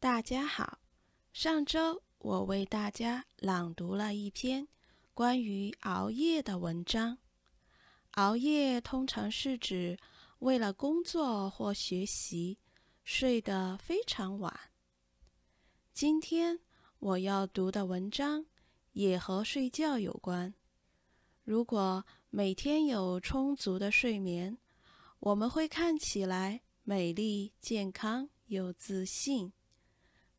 大家好，上周我为大家朗读了一篇关于熬夜的文章。熬夜通常是指为了工作或学习睡得非常晚。今天我要读的文章也和睡觉有关。如果每天有充足的睡眠，我们会看起来美丽、健康又自信。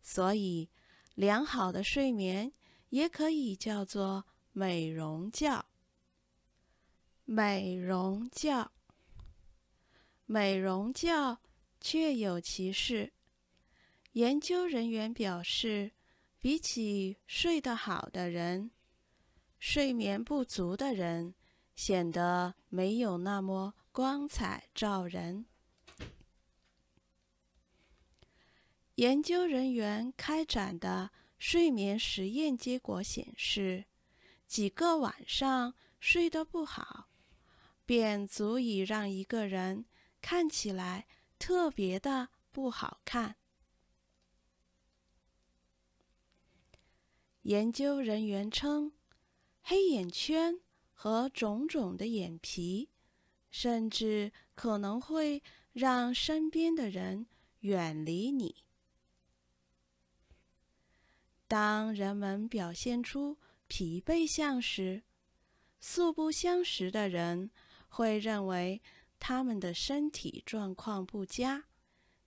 所以，良好的睡眠也可以叫做美容觉。美容觉，美容觉确有其事。研究人员表示，比起睡得好的人，睡眠不足的人显得没有那么光彩照人。研究人员开展的睡眠实验结果显示，几个晚上睡得不好，便足以让一个人看起来特别的不好看。研究人员称，黑眼圈和肿肿的眼皮，甚至可能会让身边的人远离你。当人们表现出疲惫相时，素不相识的人会认为他们的身体状况不佳，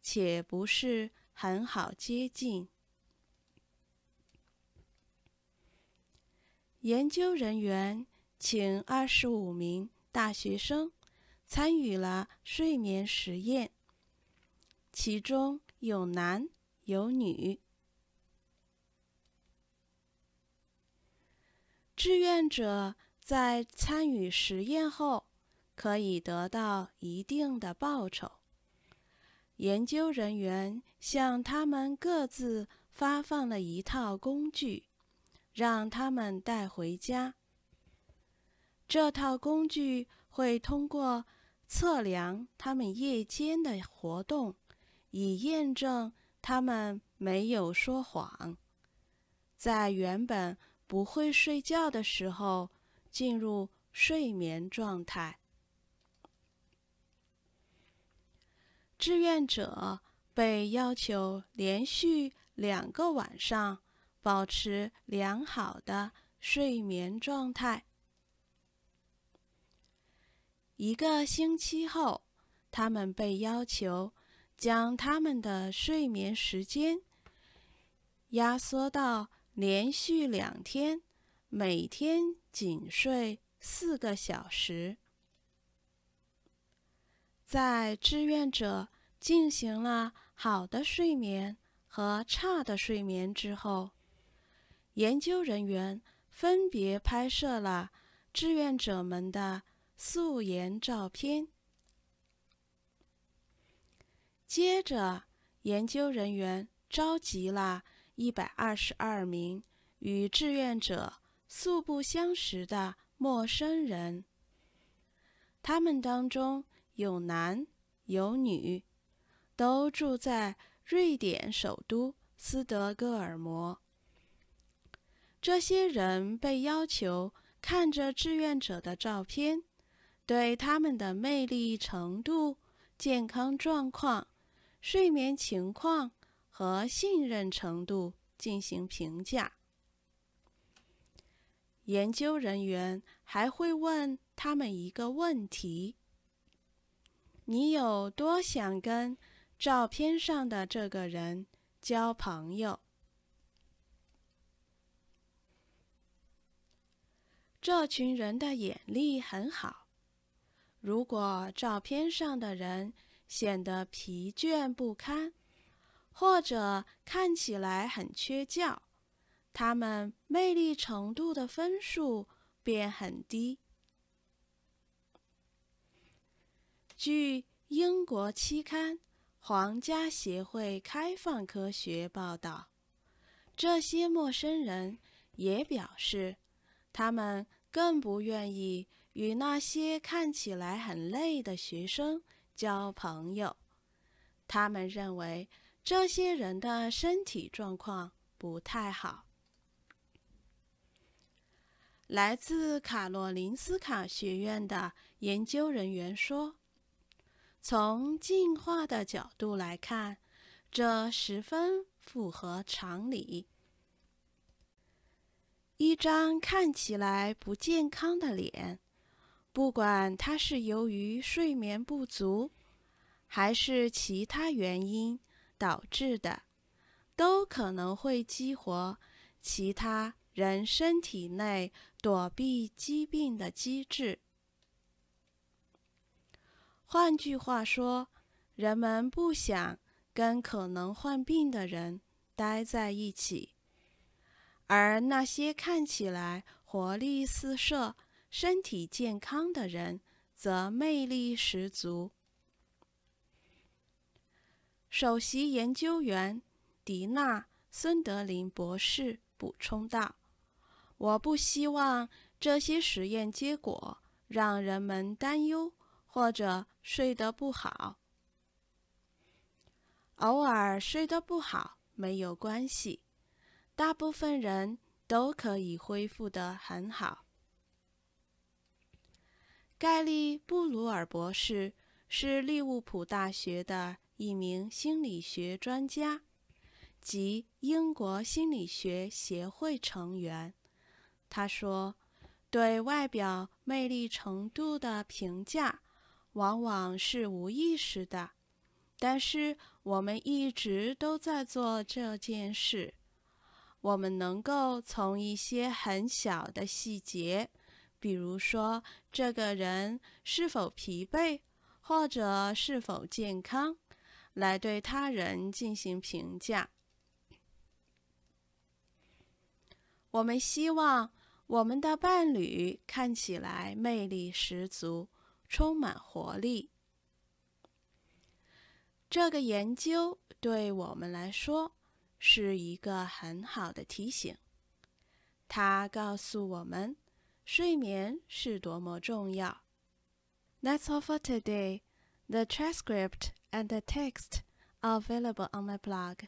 且不是很好接近。研究人员请二十五名大学生参与了睡眠实验，其中有男有女。志愿者在参与实验后可以得到一定的报酬。研究人员向他们各自发放了一套工具。让他们带回家。这套工具会通过测量他们夜间的活动，以验证他们没有说谎，在原本不会睡觉的时候进入睡眠状态。志愿者被要求连续两个晚上。保持良好的睡眠状态。一个星期后，他们被要求将他们的睡眠时间压缩到连续两天，每天仅睡四个小时。在志愿者进行了好的睡眠和差的睡眠之后。研究人员分别拍摄了志愿者们的素颜照片。接着，研究人员召集了一百二十二名与志愿者素不相识的陌生人，他们当中有男有女，都住在瑞典首都斯德哥尔摩。这些人被要求看着志愿者的照片，对他们的魅力程度、健康状况、睡眠情况和信任程度进行评价。研究人员还会问他们一个问题：“你有多想跟照片上的这个人交朋友？”这群人的眼力很好。如果照片上的人显得疲倦不堪，或者看起来很缺觉，他们魅力程度的分数便很低。据英国期刊《皇家协会开放科学》报道，这些陌生人也表示。他们更不愿意与那些看起来很累的学生交朋友。他们认为这些人的身体状况不太好。来自卡罗林斯卡学院的研究人员说：“从进化的角度来看，这十分符合常理。一张看起来不健康的脸，不管它是由于睡眠不足，还是其他原因导致的，都可能会激活其他。”人身体内躲避疾病的机制。换句话说，人们不想跟可能患病的人待在一起，而那些看起来活力四射、身体健康的人则魅力十足。首席研究员迪纳·孙德林博士补充道。我不希望这些实验结果让人们担忧或者睡得不好。偶尔睡得不好没有关系，大部分人都可以恢复得很好。盖利·布鲁尔博士是利物浦大学的一名心理学专家及英国心理学协会成员。他说：“对外表魅力程度的评价往往是无意识的，但是我们一直都在做这件事。我们能够从一些很小的细节，比如说这个人是否疲惫或者是否健康，来对他人进行评价。我们希望。”我们的伴侣看起来魅力十足，充满活力。这个研究对我们来说是一个很好的提醒。它告诉我们睡眠是多么重要。That's all for today. The transcript and the text are available on my blog.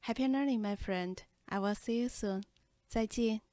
Happy learning, my friend. I will see you soon. 再见。